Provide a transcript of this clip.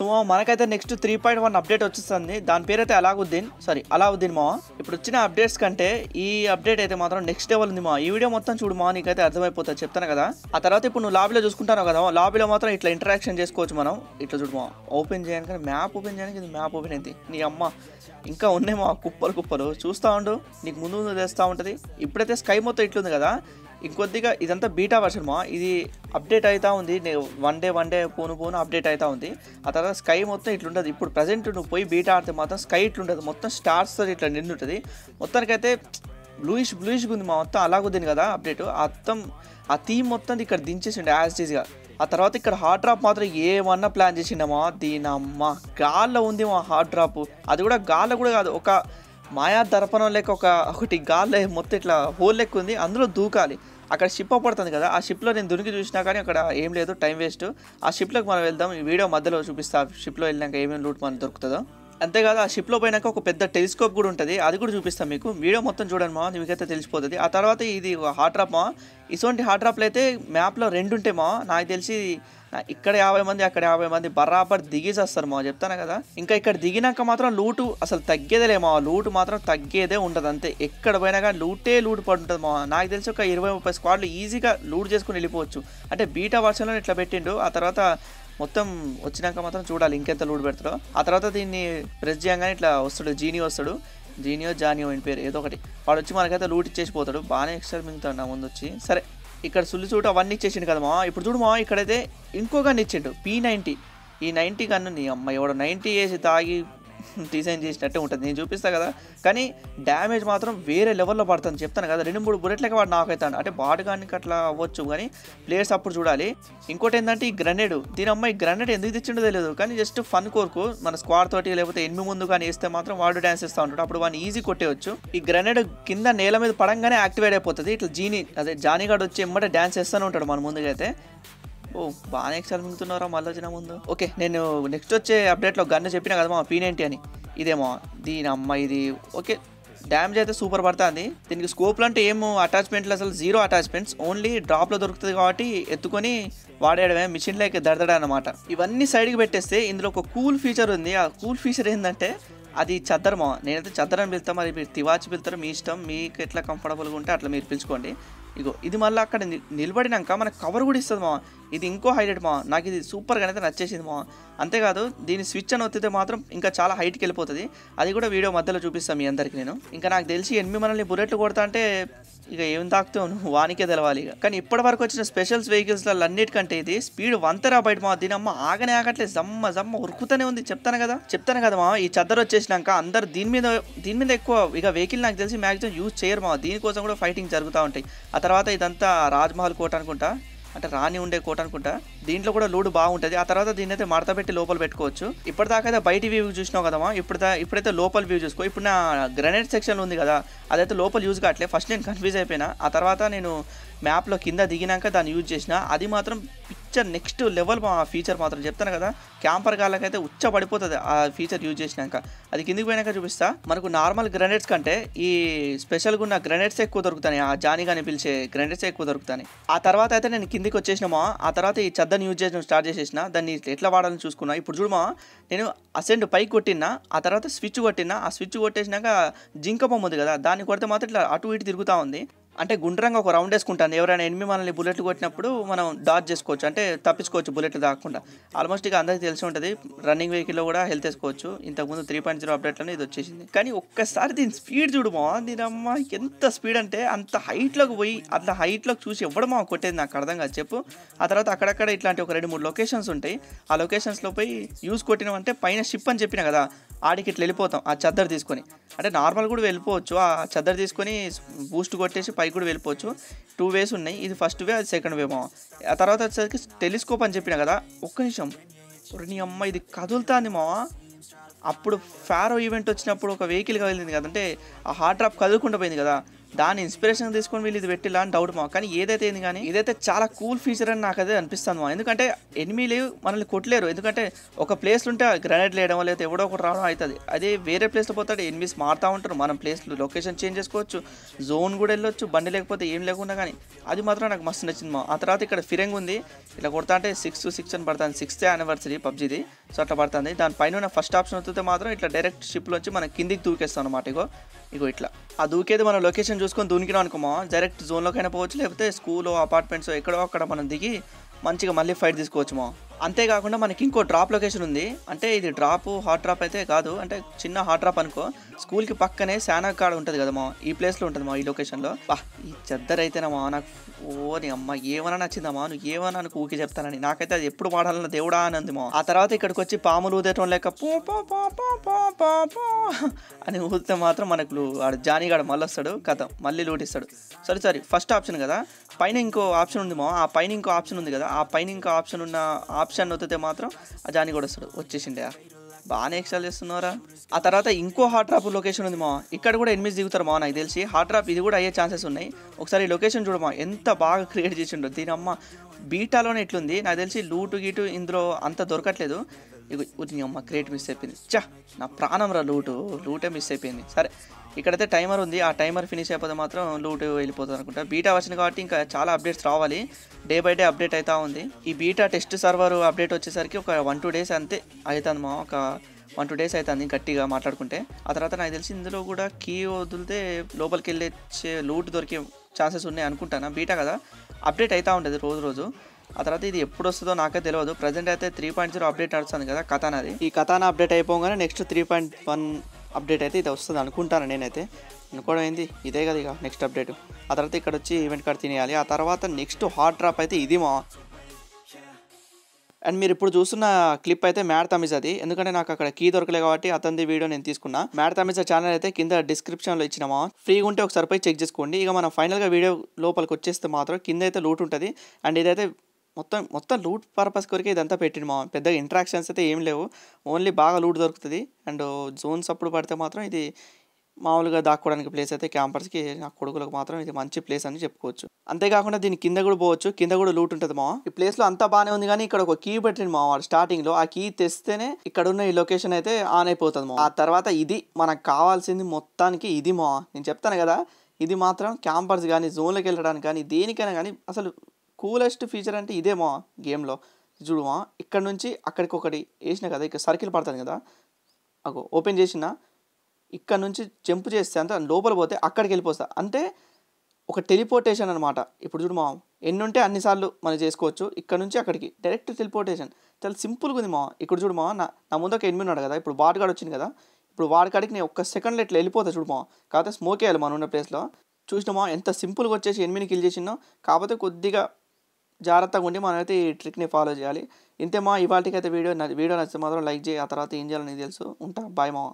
So మనకైతే next three point one update వచ్చేస్తుంది. దాని పేరైతే అలాగుద్దీన్. సారీ అలావుద్దీన్ మా ఇప్పుడు వచ్చిన అప్డేట్స్ కంటే ఈ అప్డేట్ అయితే మాత్రం నెక్స్ట్ లెవెల్ ఉంది మా ఈ వీడియో మొత్తం చూడు మా నీకైతే అర్థమైపోతుంది. చెప్తాను కదా. ఆ తర్వాత ఇప్పుడు నువ్వు లాబీలో చూసుకుంటాను కదా లాబీలో మాత్రం ఇట్లా ఇంటరాక్షన్ చేసుకోవచ్చు మనం. ఇట్లా చూడు మా ఓపెన్ కానీ మ్యాప్ ఓపెన్ చేయడానికి ఇది మ్యాప్ ఓపెన్ అయింది. నీ అమ్మ ఇంకా ఉన్నాయి మా కుప్పలు కుప్పలు. చూస్తూ ఉండు నీకు ముందు ముందు తెస్తూ ఉంటుంది. ఇప్పుడైతే స్కై మొత్తం ఇట్లుంది కదా. ఇంకొద్దిగా ఇదంతా బీటా వర్షన్ మా. ఇది అప్డేట్ అవుతా ఉంది. వన్ డే వన్ డే పోను పోను అప్డేట్ అవుతా ఉంది. ఆ తర్వాత స్కై మొత్తం ఇట్లుంటుంది ఇప్పుడు ప్రజెంట్ నువ్వు పోయి బీటా ఆడితే మాత్రం స్కై ఇట్లుంటుంది మొత్తం స్టార్స్తో ఇట్లా నిండుంటుంది. మొత్తానికైతే బ్లూయిష్ బ్లూయిష్గా ఉంది మా మొత్తం. అలాగుంది కదా అప్డేట్ మొత్తం ఆ థీమ్ మొత్తం ఇక్కడ దించేసిండు యాజ్ ఈజ్గా ఆ తర్వాత ఇక్కడ హార్ట్ డ్రాప్ మాత్రం ఏమన్నా ప్లాన్ చేసిండమా దీనమ్మ. గాల్లో ఉంది మా హార్ట్ డ్రాప్ అది కూడా గాల్లో కూడా కాదు. ఒక మాయా దర్పణం లెక్క ఒక ఒకటి గాల్లో మొత్తం ఇట్లా హోల్ లెక్క ఉంది అందులో దూకాలి. అక్కడ షిప్ పడుతుంది కదా ఆ షిప్లో నేను దునికి చూసినా కానీ అక్కడ ఏం లేదు టైం వేస్ట్ ఆ షిప్లోకి మనం వెళ్దాం ఈ వీడియో మధ్యలో చూపిస్తా షిప్లో వెళ్ళినాక ఏమేమి లూట్ మనకు దొరుకుతుందో. అంతేకాదు ఆ షిప్లో పోయినాక ఒక పెద్ద టెలిస్కోప్ కూడా ఉంటుంది. అది కూడా చూపిస్తాం మీకు. వీడియో మొత్తం చూడండి మా మీకైతే తెలిసిపోతుంది. ఆ తర్వాత ఇది హాట్ డ్రాప్ మా ఇటువంటి హాట్ డ్రాప్లు అయితే మ్యాప్లో రెండు ఉంటాయి మా నాకు తెలిసి ఇక్కడ యాభై మంది అక్కడ యాభై మంది బరాబర్ దిగేసి వస్తారు మా చెప్తాను కదా? ఇంకా ఇక్కడ దిగినాక మాత్రం లూటు అసలు తగ్గేదే మా లూటు మాత్రం తగ్గేదే ఉండదు అంతే. ఎక్కడ పోయినా కానీ లూటే లూట్ పడి ఉంటుంది మా నాకు తెలిసి ఒక ఇరవై ముప్పై స్క్వాడ్లు ఈజీగా లూట్ చేసుకుని వెళ్ళిపోవచ్చు. అంటే బీటా వర్షన్లో ఇట్లా పెట్టిండు. ఆ తర్వాత మొత్తం వచ్చినాక మాత్రం చూడాలి ఇంకెంత లూడ్ పెడతాడో. ఆ తర్వాత దీన్ని ప్రెస్ చేయగానే ఇట్లా వస్తాడు జీనియో వస్తాడు. జీనియో జానియో అని పేరు ఏదో ఒకటి. వాడు వచ్చి మనకైతే లూట్ ఇచ్చేసి పోతాడు. బాగానే ఎక్స్ట్రా మింగుతాడు నా ముందు వచ్చి. సరే ఇక్కడ సుల్లి చూట అవన్నీ ఇచ్చేసిండు కదా మా ఇప్పుడు చూడు మా ఇక్కడైతే ఇంకో గన్ ఇచ్చిండు పీ నైంటీ ఈ నైంటీ గన్ను నీ అమ్మ ఎవడో నైంటీ వేసి తాగి డిజైన్ చేసినట్టే ఉంటుంది. నేను చూపిస్తా కదా. కానీ డ్యామేజ్ మాత్రం వేరే లెవెల్లో పడుతుంది. చెప్తాను కదా రెండు మూడు బుల్లెట్లకి వాడు నాకు అవుతాడు. అంటే బాడుగానికి అట్లా అవ్వచ్చు. కానీ ప్లేయర్స్ అప్పుడు చూడాలి. ఇంకోటి ఏంటంటే ఈ గ్రనేడ్ దీని అమ్మాయి గ్రనేడ్ ఎందుకు తెచ్చిండో తెలియదు. కానీ జస్ట్ ఫన్ కోరుకు మన స్క్వాడ్ తోటి లేకపోతే ఎనిమిది ముందు కానీ వేస్తే మాత్రం వాడు డ్యాన్స్ చేస్తూ ఉంటాడు. అప్పుడు వాడిని ఈజీ కొట్టేయచ్చు. ఈ గ్రనేడ్ కింద నేల మీద పడంగానే యాక్టివేట్ అయిపోతుంది. ఇట్లా జీని అదే జానీగాడు వచ్చి ఎమ్మటే డ్యాన్స్ చేస్తూనే ఉంటాడు మన ముందుకైతే. ఓ బాగానే ఎక్సాలు మింగుతున్నారా మళ్ళీ వచ్చిన ముందు. ఓకే నేను నెక్స్ట్ వచ్చే అప్డేట్లో గన్ను చెప్పిన కదా మా పీనేంటి అని. ఇదేమో దీని అమ్మ ఇది ఓకే డ్యామేజ్ అయితే సూపర్ పడుతుంది. దీనికి స్కోప్లు అంటే ఏమో అటాచ్మెంట్లు అసలు జీరో అటాచ్మెంట్స్. ఓన్లీ డ్రాప్లో దొరుకుతుంది కాబట్టి ఎత్తుకొని వాడేయడమే మిషన్లోకి దడదడ అనమాట ఇవన్నీ సైడ్కి పెట్టేస్తే ఇందులో ఒక కూల్ ఫీచర్ ఉంది. ఆ కూల్ ఫీచర్ ఏంటంటే అది చద్దరమా నేనైతే చద్దరం పిలుతా మరి మీరు తివాచి పిలుతారు మీ ఇష్టం మీకు ఎట్లా కంఫర్టబుల్గా ఉంటే అట్లా మీరు పిలుచుకోండి. ఇగో ఇది మళ్ళీ అక్కడ ని- నిలబడినాక మనకు కవర్ కూడా ఇస్తుంది మా ఇది ఇంకో హైలైట్ మా నాకు ఇది సూపర్గా అయితే నచ్చేసింది మా. అంతేకాదు దీని స్విచ్ అని ఒత్తితే మాత్రం ఇంకా చాలా హైట్కి వెళ్ళిపోతుంది. అది కూడా వీడియో మధ్యలో చూపిస్తాను మీ అందరికి నేను. ఇంకా నాకు తెలిసి ఎనిమిది మనల్ని బుల్లెట్లు కొడతా అంటే ఇక ఏం తాకుతావు నువ్వు? వానికే తెలవాలి ఇక. కానీ ఇప్పటి వరకు వచ్చిన స్పెషల్స్ వెహికల్స్లలో అన్నిటికంటే ఇది స్పీడ్ వంతరా బయట మా దీని అమ్మ ఆగనే ఆగట్లేదు జమ్మ జమ్మ ఉరుకుతూనే ఉంది. చెప్తాను కదా చెప్తాను కదా మా ఈ చద్దరు వచ్చేసినాక అందరు దీని మీద దీని మీద ఎక్కువ ఇక వెహికల్ నాకు తెలిసి మ్యాక్సిమం యూజ్ చేయరు మా. దీనికోసం కూడా ఫైటింగ్ జరుగుతూ ఉంటాయి. ఆ తర్వాత ఇదంతా రాజ్మహల్ కోట అనుకుంటా. అంటే రాణి ఉండే కోట అనుకుంటా. దీంట్లో కూడా లూడు బాగుంటుంది. ఆ తర్వాత దీన్ని అయితే మడత పెట్టి లోపల పెట్టుకోవచ్చు. ఇప్పటిదాకా అయితే బయట వ్యూ చూసినావు కదమ్మా ఇప్పుడు ఇప్పుడైతే లోపల వ్యూ చూసుకో. ఇప్పుడు నా గ్రనేడ్ సెక్షన్ ఉంది కదా అదైతే లోపల యూజ్ కావట్లే. ఫస్ట్ నేను కన్ఫ్యూజ్ అయిపోయినా. ఆ తర్వాత నేను మ్యాప్లో కింద దిగినాక దాన్ని యూజ్ చేసిన. అది మాత్రం ఉచ్చ నెక్స్ట్ లెవెల్ మా ఫీచర్ మాత్రం చెప్తాను కదా. క్యాంపర్ గాళ్ళకైతే ఉచ్చ పడిపోతుంది ఆ ఫీచర్ యూజ్ చేసినాక. అది కిందికి పోయినాక చూపిస్తా. మనకు నార్మల్ గ్రనేడ్స్ కంటే ఈ స్పెషల్గా ఉన్న గ్రనేడ్స్ ఎక్కువ దొరుకుతాయి. ఆ జానీ కానీ పిలిచే గ్రనేడ్స్ ఎక్కువ దొరుకుతాయి. ఆ తర్వాత అయితే నేను కిందికి వచ్చేసినామా? ఆ తర్వాత ఈ చద్దని యూజ్ చేసిన స్టార్ట్ చేసేసిన దాన్ని ఎట్లా వాడాలని చూసుకున్నా. ఇప్పుడు చూడమా నేను అసెండ్ పైకి కొట్టినా ఆ తర్వాత స్విచ్ కొట్టినా ఆ స్విచ్ కొట్టేసినాక జింక బొమ్మ ఉంది కదా దాన్ని కొడితే మాత్రం ఇట్లా అటు ఇటు తిరుగుతూ ఉంది. అంటే గుండ్రంగా ఒక రౌండ్ వేసుకుంటాను. ఎవరైనా ఎనిమిది మనల్ని బుల్లెట్లు కొట్టినప్పుడు మనం డాచ్ చేసుకోవచ్చు. అంటే తప్పించుకోవచ్చు బుల్లెట్లు దాక్కుండా. ఆల్మోస్ట్ ఇక అందరికీ తెలిసి ఉంటుంది రన్నింగ్ వెహికల్లో కూడా హెల్త్ వేసుకోవచ్చు. ఇంతకుముందు త్రీ పాయింట్ జీరో అప్డేట్లోనే ఇది వచ్చేసింది. కానీ ఒక్కసారి దీని స్పీడ్ చూడమా దీని అమ్మ ఎంత స్పీడ్ అంటే అంత హైట్లోకి పోయి అంత హైట్లోకి చూసి ఎవడమా కొట్టేది నాకు అర్థం కాదు. చెప్పు. ఆ తర్వాత అక్కడక్కడ ఇట్లాంటి ఒక రెండు మూడు లొకేషన్స్ ఉంటాయి. ఆ లొకేషన్స్లో పోయి యూస్ కొట్టినామంటే పైన షిప్ అని చెప్పిన కదా ఆడికి ఇట్లా వెళ్ళిపోతాం. ఆ చద్దరు తీసుకొని. అంటే నార్మల్ కూడా వెళ్ళిపోవచ్చు. ఆ చద్దరు తీసుకొని బూస్ట్ కొట్టేసి పైకి కూడా వెళ్ళిపోవచ్చు. టూ వేస్ ఉన్నాయి. ఇది ఫస్ట్ వే అది సెకండ్ వే మా ఆ తర్వాత వచ్చేసరికి టెలిస్కోప్ అని చెప్పిన కదా ఒక్క నిమిషం. నీ అమ్మ ఇది కదులుతాంది మావా. అప్పుడు ఫారో ఈవెంట్ వచ్చినప్పుడు ఒక వెహికల్ కదిలింది కదంటే ఆ హార్ట్ డ్రాప్ కదులుకుండా పోయింది కదా. దాని ఇన్స్పిరేషన్ తీసుకొని వీళ్ళు ఇది పెట్టిలా అని డౌట్ మా. కానీ ఏదైతే ఏంది కానీ ఇదైతే చాలా కూల్ ఫీచర్ అని నాకు అదే అనిపిస్తుంది మా. ఎందుకంటే ఎనిమిలు మనల్ని కొట్టలేరు. ఎందుకంటే ఒక ప్లేస్ ఉంటే గ్రానైట్ లేయడం లేదా ఎవడో ఒకటి రావడం అవుతుంది అదే వేరే ప్లేస్లో పోతాడు ఎనిమిస్ మారుతూ ఉంటారు. మనం ప్లేస్లో లొకేషన్ చేంజ్ చేసుకోవచ్చు జోన్ కూడా వెళ్ళొచ్చు బండి లేకపోతే ఏం లేకుండా కానీ. అది మాత్రం నాకు మస్తు నచ్చింది మా. ఆ తర్వాత ఇక్కడ ఫిరంగ్ ఉంది. ఇలా కొడతా అంటే సిక్స్ సిక్స్ అని పడుతుంది. సిక్స్త్ యానివర్సరీ పబ్జీది సో అట్లా పడుతుంది. దానిపైన ఉన్న ఫస్ట్ ఆప్షన్ వస్తే మాత్రం ఇట్లా డైరెక్ట్ షిప్లోంచి మనం కిందికి దూకేస్తాం అనమాట ఇగో ఇగో ఇట్లా. ఆ దూకేది మన లొకేషన్ చూసుకొని దూనికినాం అనుకోమా డైరెక్ట్ జోన్లోకైనా పోవచ్చు లేకపోతే స్కూల్ అపార్ట్మెంట్స్ ఎక్కడో అక్కడ మనం దిగి మంచిగా మళ్ళీ ఫైట్ తీసుకోవచ్చు మా. అంతేకాకుండా మనకి ఇంకో డ్రాప్ లొకేషన్ ఉంది. అంటే ఇది డ్రాప్ హాట్ డ్రాప్ అయితే కాదు. అంటే చిన్న హాట్ డ్రాప్ అనుకో. స్కూల్కి పక్కనే శానా కాడ ఉంటుంది కదా మా ఈ ప్లేస్లో ఉంటుంది మా ఈ లొకేషన్లో. బా ఈ చెద్దర్ అయితేనమ్మా నాకు ఓని అమ్మ ఏమైనా నచ్చిందమ్మా నువ్వు ఏమైనా నాకు ఊకి చెప్తానని. నాకైతే అది ఎప్పుడు వాడాలన్న దేవుడా అని అందిమో ఆ తర్వాత ఇక్కడికి వచ్చి పాములు ఊదేటం లేక పూ పూ పూ పూ పూ పూ పూ అని ఊదితే మాత్రం మనకు వాడు జానీగాడు మళ్ళీ వస్తాడు కథ. మళ్ళీ లూటిస్తాడు. సరే సరే ఫస్ట్ ఆప్షన్ కదా. పైన ఇంకో ఆప్షన్ ఉంది మా. ఆ పైన ఇంకో ఆప్షన్ ఉంది కదా. ఆ పైన ఇంకో ఆప్షన్ ఉన్న ఆప్షన్ వదితే మాత్రం ఆ కూడా వస్తాడు. వచ్చేసిండే బాగానే ఎక్స్ట్రా చేస్తున్నారా ఆ తర్వాత ఇంకో హాట్ డ్రాప్ లొకేషన్ ఉంది మా ఇక్కడ కూడా ఎనిమిది దిగుతారు మా నాకు తెలిసి. హాట్ డ్రాప్ ఇది కూడా అయ్యే ఛాన్సెస్ ఉన్నాయి. ఒకసారి లొకేషన్ చూడమా ఎంత బాగా క్రియేట్ చేసిండో. దీని అమ్మ బీటాలోనే ఇట్లుంది. నాకు తెలిసి లూటు గీటు ఇందులో అంత దొరకట్లేదు. ఇది నీ అమ్మ క్రియేట్ మిస్ అయిపోయింది. చా నా ప్రాణం రా లూటు. లూటే మిస్ అయిపోయింది. సరే ఇక్కడైతే టైమర్ ఉంది. ఆ టైమర్ ఫినిష్ అయిపోతే మాత్రం లూట్ వెళ్ళిపోతుంది అనుకుంటా. బీటా వచ్చింది కాబట్టి ఇంకా చాలా అప్డేట్స్ రావాలి. డే బై డే అప్డేట్ అవుతా ఉంది. ఈ బీటా టెస్ట్ సర్వర్ అప్డేట్ వచ్చేసరికి ఒక వన్ టూ డేస్ అంతే అవుతుంది మా ఒక వన్ టూ డేస్ అవుతుంది గట్టిగా మాట్లాడుకుంటే. ఆ తర్వాత నాకు తెలిసి ఇందులో కూడా కీ వదిలితే లోపలికి వెళ్ళే లూట్ దొరికే ఛాన్సెస్ ఉన్నాయి అనుకుంటాను. బీటా కదా. అప్డేట్ అవుతూ ఉంటుంది రోజు రోజు. ఆ తర్వాత ఇది ఎప్పుడు వస్తుందో నాకే తెలియదు ప్రజెంట్ అయితే త్రీ పాయింట్ జీరో అప్డేట్ నడుస్తుంది కదా కథానది ఈ కథాన అప్డేట్ అయిపోగానే next three point one update అయితే ఇది వస్తుంది అనుకుంటాను నేనైతే. అనుకోవడం ఏంది? ఇదే కదా ఇక నెక్స్ట్ అప్డేట్ ఆ తర్వాత ఇక్కడ వచ్చి ఈవెంట్ కార్డ్ తినేయాలి. ఆ తర్వాత నెక్స్ట్ హాట్ డ్రాప్ అయితే ఇది మా. అండ్ మీరు ఇప్పుడు చూస్తున్న క్లిప్ అయితే మ్యాడ్ తమిజ్ అది. ఎందుకంటే నాకు అక్కడ కీ దొరకలే కాబట్టి అతనిది వీడియో నేను తీసుకున్నా. మ్యాడ్ తమిజ్ ఛానల్ అయితే కింద డిస్క్రిప్షన్లో ఇచ్చినామా ఫ్రీగా ఉంటే ఒకసారి పోయి చెక్ చేసుకోండి. ఇక మనం ఫైనల్గా వీడియో లోపలికి వచ్చేస్తే మాత్రం కింద అయితే లూట్ ఉంటుంది. అండ్ ఇదైతే మొత్తం మొత్తం లూట్ పర్పస్ కొరికే ఇదంతా పెట్టింది మా పెద్దగా ఇంట్రాక్షన్స్ అయితే ఏం లేవు. ఓన్లీ బాగా లూట్ దొరుకుతుంది. అండ్ జోన్స్ అప్పుడు పడితే మాత్రం ఇది మామూలుగా దాక్కోవడానికి ప్లేస్ అయితే క్యాంపర్స్కి నా కొడుకులకు మాత్రం ఇది మంచి ప్లేస్ అని చెప్పుకోవచ్చు. అంతేకాకుండా దీని కింద కూడా పోవచ్చు. కింద కూడా లూట్ ఉంటుంది మా ఈ ప్లేస్లో అంతా బాగానే ఉంది కానీ ఇక్కడ ఒక కీ పెట్టింది మా వాడు స్టార్టింగ్లో ఆ కీ తెస్తేనే ఇక్కడ ఉన్న ఈ లొకేషన్ అయితే ఆన్ అయిపోతుంది మా ఆ తర్వాత ఇది మనకు కావాల్సింది మొత్తానికి ఇది మా నేను చెప్తాను కదా ఇది మాత్రం క్యాంపర్స్ కానీ జోన్లోకి వెళ్ళడానికి కానీ దేనికైనా కానీ అసలు కూలెస్ట్ ఫీచర్ అంటే ఇదేమో గేమ్లో. చూడుమా ఇక్కడ నుంచి అక్కడికి ఒకటి వేసిన కదా ఇక్కడ సర్కిల్ పడుతుంది కదా. అగో ఓపెన్ చేసిన ఇక్కడ నుంచి జంప్ చేస్తే అంత లోపల పోతే అక్కడికి వెళ్ళిపోతా. అంటే ఒక టెలిపోర్టేషన్ అనమాట ఇప్పుడు చూడు మా ఎన్ని ఉంటే అన్నిసార్లు మనం చేసుకోవచ్చు ఇక్కడ నుంచి అక్కడికి. Direct teleportation. చాలా సింపుల్గా ఉంది మా. ఇక్కడ చూడు మా నా నా ముందు ఒక ఎనిమిది ఉన్నాడు కదా ఇప్పుడు వాడుగాడు వచ్చింది కదా. ఇప్పుడు వాడికాడికి నేను ఒక్క సెకండ్లో ఇట్లా వెళ్ళిపోతా చూడుమా కాకపోతే స్మోక్ వేయాలి మనం ఉన్న ప్లేస్లో. చూసినామా ఎంత సింపుల్గా వచ్చేసి ఎనిమిది కిల్ చేసినా కాకపోతే కొద్దిగా జాగ్రత్తగా ఉండి మనమైతే ఈ ట్రిక్ని ఫాలో చేయాలి. ఇంతే మా ఇవాళకి అయితే వీడియో వీడియో నచ్చితే మాత్రం లైక్ చేయి. ఆ తర్వాత ఏం చేయాలని తెలుసు. ఉంటా. బాయ్ మా